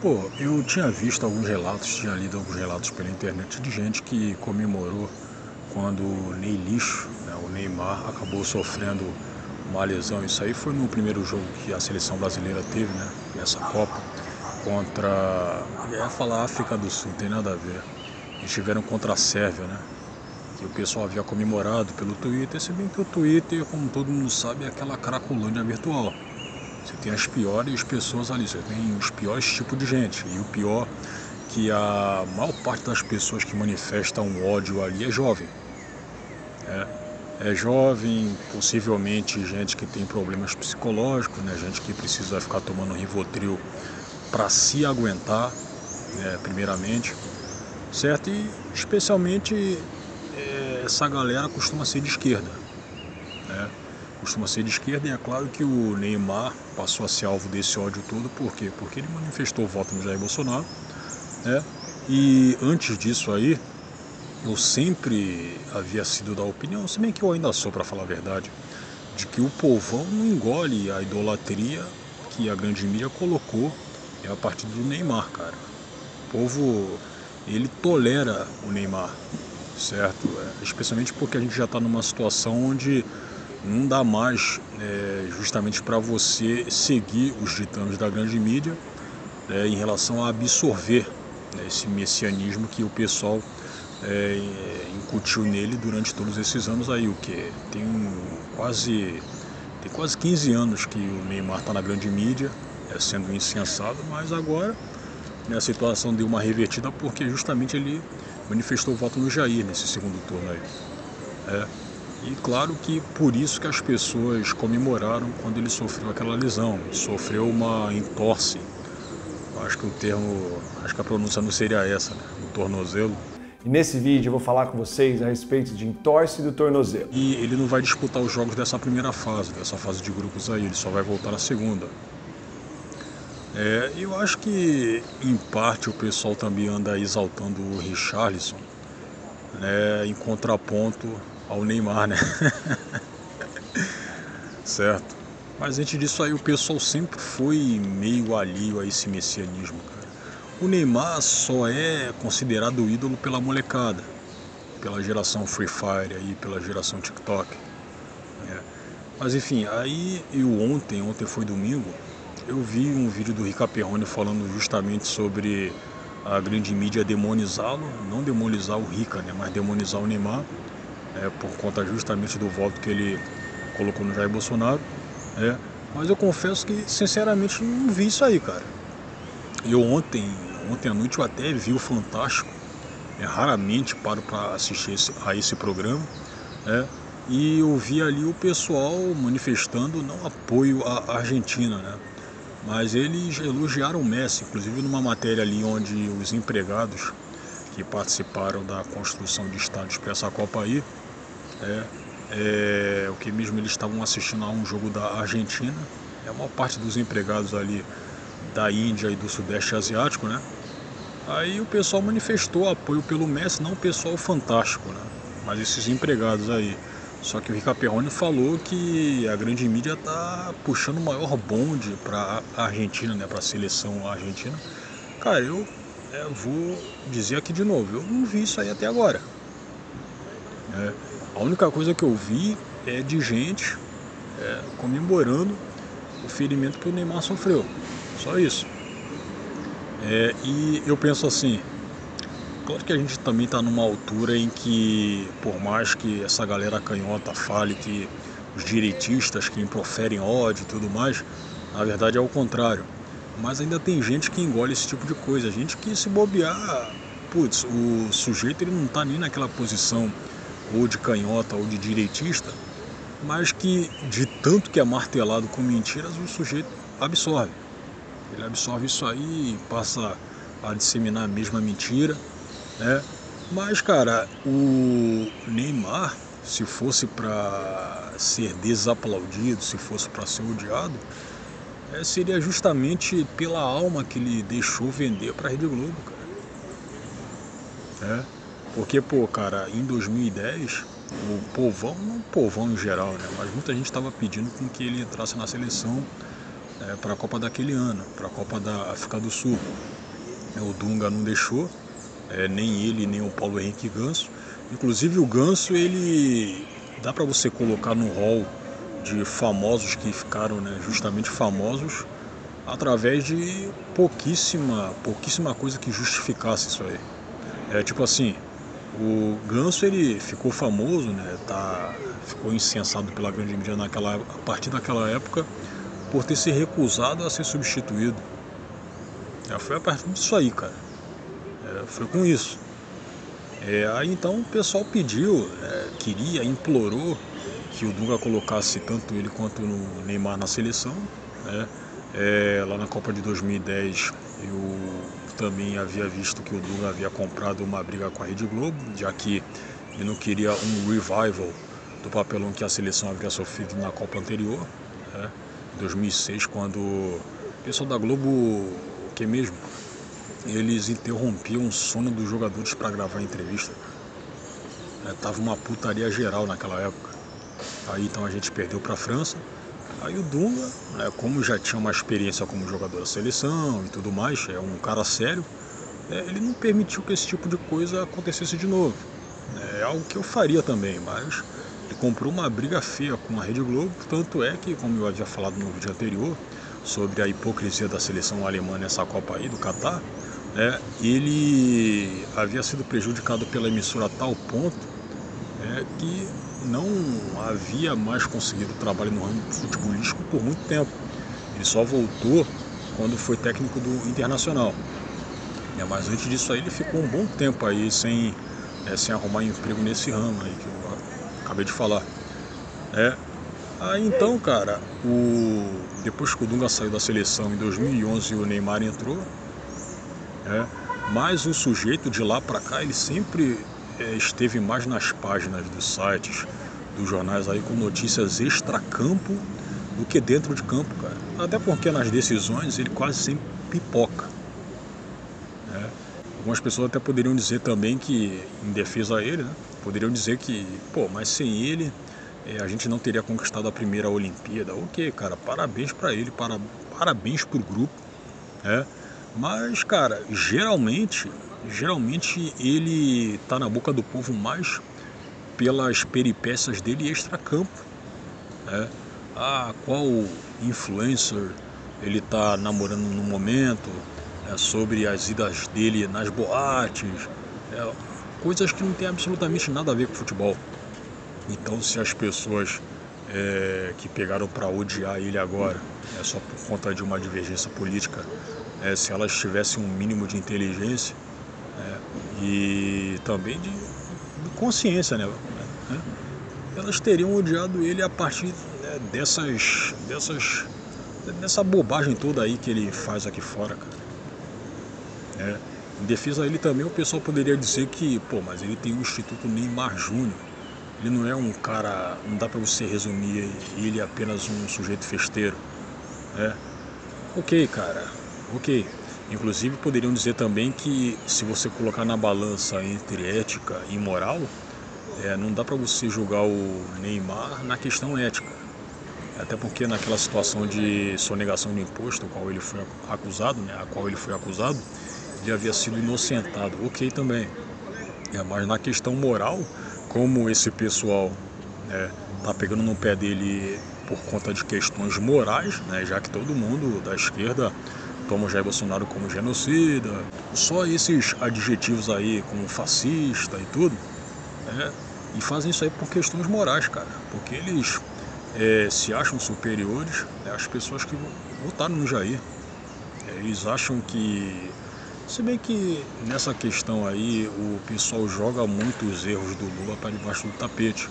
Pô, eu tinha visto alguns relatos, tinha lido alguns relatos pela internet de gente que comemorou quando o Ney Lixo, né, o Neymar, acabou sofrendo uma lesão. Isso aí foi no primeiro jogo que a seleção brasileira teve, né, nessa Copa, contra. Eu ia falar África do Sul, não tem nada a ver. Eles tiveram contra a Sérvia, né? Que o pessoal havia comemorado pelo Twitter, se bem que o Twitter, como todo mundo sabe, é aquela cracolândia virtual. Você tem as piores pessoas ali, você tem os piores tipos de gente. E o pior que a maior parte das pessoas que manifestam ódio ali é jovem. É, é jovem, possivelmente gente que tem problemas psicológicos, né? gente que precisa ficar tomando Rivotril para se aguentar, né? primeiramente, certo? E especialmente é, essa galera costuma ser de esquerda. Costuma ser de esquerda, e é claro que o Neymar passou a ser alvo desse ódio todo, por quê? Porque ele manifestou voto no Jair Bolsonaro, né? E antes disso aí, eu sempre havia sido da opinião, se bem que eu ainda sou, para falar a verdade, de que o povão não engole a idolatria que a grande mídia colocou é a partir do Neymar, cara. O povo, ele tolera o Neymar, certo? É, especialmente porque a gente já está numa situação onde não dá mais é, justamente para você seguir os ditames da grande mídia é, em relação a absorver né, esse messianismo que o pessoal é, incutiu nele durante todos esses anos aí, o que tem quase tem quase 15 anos que o Neymar está na grande mídia, é, sendo insensado, mas agora né, a situação deu uma revertida porque justamente ele manifestou o voto no Jair nesse segundo turno aí. É, e claro que por isso que as pessoas comemoraram quando ele sofreu aquela lesão, sofreu uma entorse. Acho que o termo, acho que a pronúncia não seria essa, né? O tornozelo. E nesse vídeo eu vou falar com vocês a respeito de entorse do tornozelo. E ele não vai disputar os jogos dessa primeira fase, dessa fase de grupos aí, ele só vai voltar na segunda. É, eu acho que em parte o pessoal também anda exaltando o Richarlison, né, em contraponto ao Neymar, né? certo. Mas antes disso aí o pessoal sempre foi meio alheio a esse messianismo, cara. O Neymar só é considerado ídolo pela molecada, pela geração Free Fire aí, pela geração TikTok. Né? Mas enfim, aí eu ontem, ontem foi domingo, eu vi um vídeo do Rica Perrone falando justamente sobre a grande mídia demonizá-lo, não demonizar o Rica, né, mas demonizar o Neymar é, por conta justamente do voto que ele colocou no Jair Bolsonaro. É, mas eu confesso que, sinceramente, não vi isso aí, cara. Eu ontem, ontem à noite, eu até vi o Fantástico. É, raramente paro para assistir esse, a esse programa. É, e eu vi ali o pessoal manifestando não apoio à Argentina, né? Mas eles elogiaram o Messi, inclusive numa matéria ali onde os empregados que participaram da construção de estádios para essa Copa aí, é, é, o que mesmo eles estavam assistindo a um jogo da Argentina. É a maior parte dos empregados ali da Índia e do Sudeste Asiático, né? Aí o pessoal manifestou apoio pelo Messi, não o pessoal fantástico, né? Mas esses empregados aí. Só que o Rica Perrone falou que a grande mídia está puxando o maior bonde para a Argentina, né? Para a seleção argentina. Cara, eu é, vou dizer aqui de novo, eu não vi isso aí até agora. É, a única coisa que eu vi é de gente é, comemorando o ferimento que o Neymar sofreu. Só isso. É, e eu penso assim, claro que a gente também está numa altura em que, por mais que essa galera canhota fale que os direitistas que proferem ódio e tudo mais, na verdade é o contrário. Mas ainda tem gente que engole esse tipo de coisa, gente que se bobear, putz, o sujeito ele não está nem naquela posição ou de canhota ou de direitista, mas que de tanto que é martelado com mentiras, o sujeito absorve. Ele absorve isso aí e passa a disseminar a mesma mentira, né? Mas, cara, o Neymar, se fosse para ser desaplaudido, se fosse para ser odiado, é, seria justamente pela alma que ele deixou vender para a Rede Globo, cara. É. Porque, pô, cara, em 2010, o povão, não o povão em geral, né? Mas muita gente estava pedindo com que ele entrasse na seleção é, para a Copa daquele ano, para a Copa da África do Sul. O Dunga não deixou, é, nem ele nem o Paulo Henrique Ganso. Inclusive o Ganso ele dá para você colocar no hall de famosos que ficaram né, justamente famosos através de pouquíssima, pouquíssima coisa que justificasse isso aí. É tipo assim, o Ganso ele ficou famoso, né, tá, ficou incensado pela grande mídia naquela, a partir daquela época por ter se recusado a ser substituído. É, foi a partir disso aí, cara. É, foi com isso. É, aí então o pessoal pediu, é, queria, implorou que o Dunga colocasse tanto ele quanto o Neymar na seleção. Né? É, lá na Copa de 2010 eu também havia visto que o Dunga havia comprado uma briga com a Rede Globo, já que ele não queria um revival do papelão que a seleção havia sofrido na Copa anterior, né? 2006, quando o pessoal da Globo, o que mesmo? Eles interrompiam o sono dos jogadores para gravar a entrevista. É, tava uma putaria geral naquela época. Aí então a gente perdeu para a França. Aí o Dunga, né, como já tinha uma experiência como jogador da seleção e tudo mais, é um cara sério, é, ele não permitiu que esse tipo de coisa acontecesse de novo. É algo que eu faria também, mas ele comprou uma briga feia com a Rede Globo, tanto é que, como eu havia falado no vídeo anterior, sobre a hipocrisia da seleção alemã nessa Copa aí do Catar, né, ele havia sido prejudicado pela emissora a tal ponto é, que não havia mais conseguido trabalho no ramo futebolístico por muito tempo. Ele só voltou quando foi técnico do Internacional. É, mas antes disso aí ele ficou um bom tempo aí sem, é, sem arrumar emprego nesse ramo aí que eu acabei de falar. É. Aí então, cara, o... depois que o Dunga saiu da seleção em 2011 e o Neymar entrou, é, mas o sujeito de lá para cá ele sempre esteve mais nas páginas dos sites, dos jornais aí com notícias extra-campo do que dentro de campo, cara. Até porque nas decisões ele quase sempre pipoca. Né? Algumas pessoas até poderiam dizer também que, em defesa a ele, né? poderiam dizer que, pô, mas sem ele é, a gente não teria conquistado a primeira Olimpíada. Ok, cara, parabéns para ele, para, parabéns pro grupo, né? Mas, cara, geralmente geralmente ele está na boca do povo mais pelas peripécias dele extra-campo. Né? Ah, qual influencer ele está namorando no momento, é, sobre as idas dele nas boates, é, coisas que não tem absolutamente nada a ver com futebol. Então, se as pessoas é, que pegaram para odiar ele agora, é só por conta de uma divergência política, é, se elas tivessem um mínimo de inteligência, e também de, consciência, né? né? Elas teriam odiado ele a partir né, dessas, dessas, dessa bobagem toda aí que ele faz aqui fora, cara. É. Em defesa dele também o pessoal poderia dizer que, pô, mas ele tem o Instituto Neymar Júnior. Ele não é um cara, não dá para você resumir ele apenas um sujeito festeiro. É. Ok, cara, ok. Inclusive poderiam dizer também que se você colocar na balança entre ética e moral, é, não dá para você julgar o Neymar na questão ética. Até porque naquela situação de sonegação de imposto, qual ele foi acusado, né, a qual ele foi acusado, ele havia sido inocentado. Ok também. É, mas na questão moral, como esse pessoal né, tá pegando no pé dele por conta de questões morais, né, já que todo mundo da esquerda toma o Jair Bolsonaro como genocida, só esses adjetivos aí como fascista e tudo, né? e fazem isso aí por questões morais, cara, porque eles é, se acham superiores né, às pessoas que votaram no Jair. É, eles acham que, se bem que nessa questão aí o pessoal joga muito os erros do Lula para debaixo do tapete.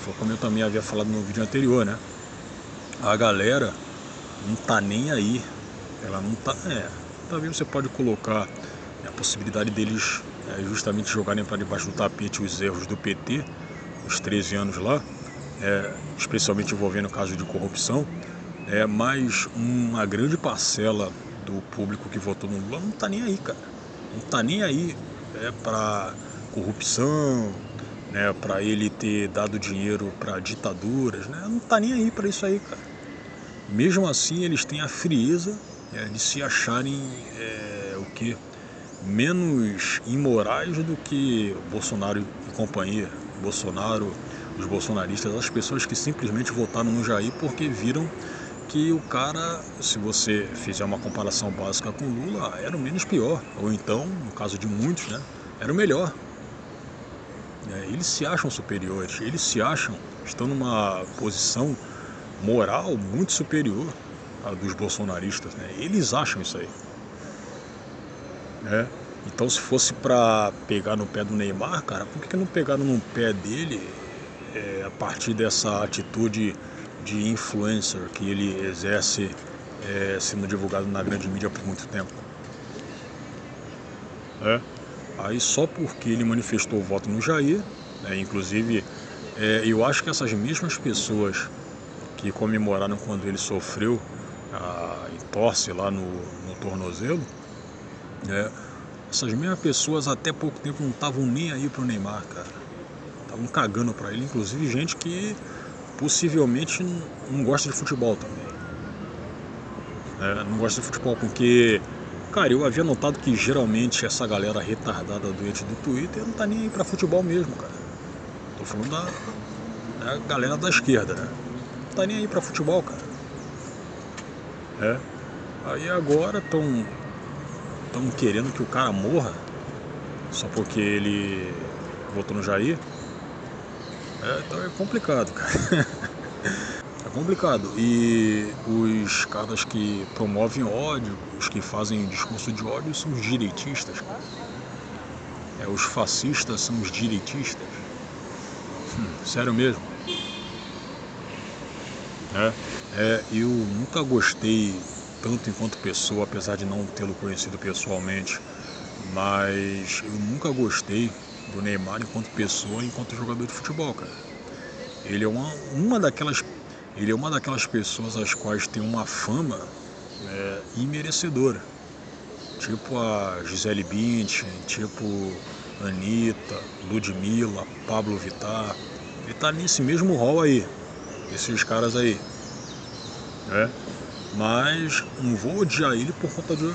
Foi como eu também havia falado no vídeo anterior, né? A galera não tá nem aí ela não tá. É, talvez você pode colocar a possibilidade deles é, justamente jogarem para debaixo do tapete os erros do PT, os 13 anos lá, é, especialmente envolvendo o caso de corrupção, é, mas uma grande parcela do público que votou no Lula não está nem aí, cara. Não está nem aí é, para corrupção, né, para ele ter dado dinheiro para ditaduras, né? Não está nem aí para isso aí, cara. mesmo assim eles têm a frieza de se acharem é, o que menos imorais do que Bolsonaro e companhia. Bolsonaro, os bolsonaristas, as pessoas que simplesmente votaram no Jair porque viram que o cara, se você fizer uma comparação básica com Lula, era o menos pior, ou então, no caso de muitos, né, era o melhor. É, eles se acham superiores, eles se acham, estão numa posição moral muito superior dos bolsonaristas. Né? Eles acham isso aí. Né? Então, se fosse para pegar no pé do Neymar, cara, por que, não pegaram no pé dele é, a partir dessa atitude de influencer que ele exerce é, sendo divulgado na grande mídia por muito tempo? É. Aí só porque ele manifestou o voto no Jair, né, inclusive é, eu acho que essas mesmas pessoas que comemoraram quando ele sofreu a entorse lá no, no tornozelo, né, essas mesmas pessoas até pouco tempo não estavam nem aí pro Neymar, cara. Estavam cagando para ele, inclusive gente que possivelmente não, não gosta de futebol também. É, não gosta de futebol porque Cara, eu havia notado que geralmente essa galera retardada doente do Twitter não tá nem aí pra futebol mesmo, cara. Tô falando da, da galera da esquerda, né? Não tá nem aí pra futebol, cara. É. Aí agora tão, tão querendo que o cara morra só porque ele votou no Jair. É, então é complicado, cara. complicado. E os caras que promovem ódio, os que fazem discurso de ódio são os direitistas. É, os fascistas são os direitistas. Hum, sério mesmo. É, é, eu nunca gostei tanto enquanto pessoa, apesar de não tê-lo conhecido pessoalmente, mas eu nunca gostei do Neymar enquanto pessoa, enquanto jogador de futebol, cara. Ele é uma, uma daquelas ele é uma daquelas pessoas as quais tem uma fama é, imerecedora. Tipo a Gisele Bündchen, tipo Anitta, Ludmilla, Pablo Vittar. Ele tá nesse mesmo rol aí, esses caras aí. Né? Mas não vou odiar ele por conta de.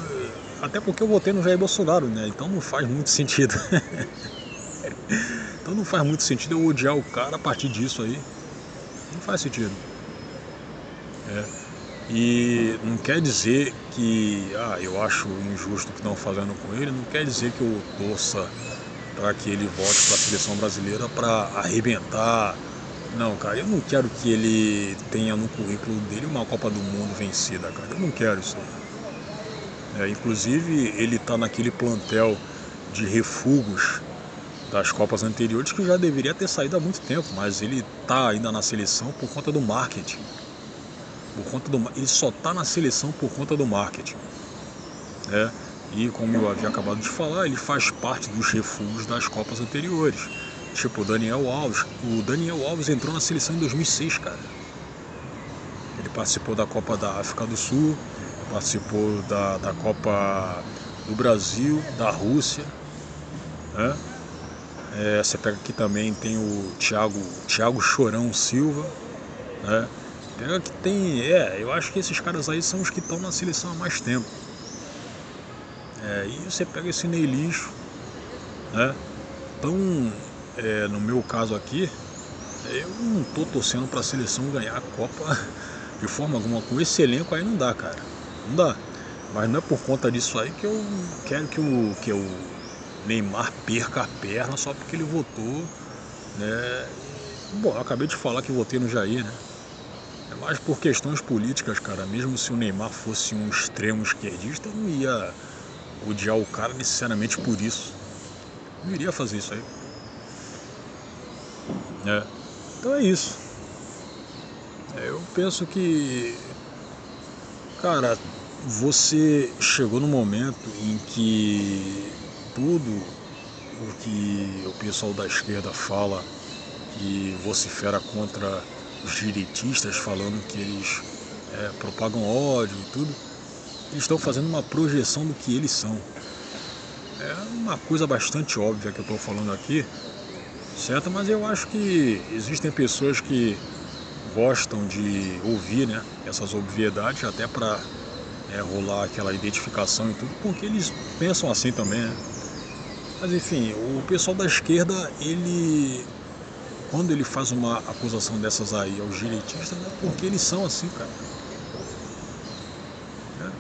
Até porque eu votei no Jair Bolsonaro, né? Então não faz muito sentido. então não faz muito sentido eu odiar o cara a partir disso aí. Não faz sentido. É. E não quer dizer que ah, eu acho injusto o que estão fazendo com ele, não quer dizer que eu torça para que ele volte para a seleção brasileira para arrebentar. Não, cara, eu não quero que ele tenha no currículo dele uma Copa do Mundo vencida, cara. Eu não quero isso. É, inclusive, ele está naquele plantel de refugos das Copas anteriores que já deveria ter saído há muito tempo, mas ele está ainda na seleção por conta do marketing por conta do ele só está na seleção por conta do marketing. Né? E como eu havia acabado de falar, ele faz parte dos refúgios das Copas anteriores. Tipo o Daniel Alves. O Daniel Alves entrou na seleção em 2006, cara. Ele participou da Copa da África do Sul, participou da, da Copa do Brasil, da Rússia. Né? É, você pega aqui também tem o Thiago, Thiago Chorão Silva, né? Pega que tem. É, eu acho que esses caras aí são os que estão na seleção há mais tempo. É, e você pega esse Ney lixo, né? Então, é, no meu caso aqui, eu não tô torcendo para a seleção ganhar a Copa de forma alguma. Com esse elenco aí não dá, cara. Não dá. Mas não é por conta disso aí que eu quero que o, que o Neymar perca a perna só porque ele votou. Né? Bom, eu acabei de falar que votei no Jair, né? É mais por questões políticas, cara. Mesmo se o Neymar fosse um extremo esquerdista, eu não ia odiar o cara necessariamente por isso. Não iria fazer isso aí. É. Então é isso. É, eu penso que, cara, você chegou no momento em que tudo o que o pessoal da esquerda fala e vocifera contra os direitistas falando que eles é, propagam ódio e tudo, eles estão fazendo uma projeção do que eles são. É uma coisa bastante óbvia que eu estou falando aqui, certo? Mas eu acho que existem pessoas que gostam de ouvir né, essas obviedades até para é, rolar aquela identificação e tudo, porque eles pensam assim também, né? Mas enfim, o pessoal da esquerda, ele quando ele faz uma acusação dessas aí aos direitistas, é porque eles são assim, cara. É,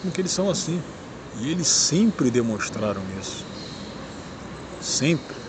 porque eles são assim. E eles sempre demonstraram isso. Sempre.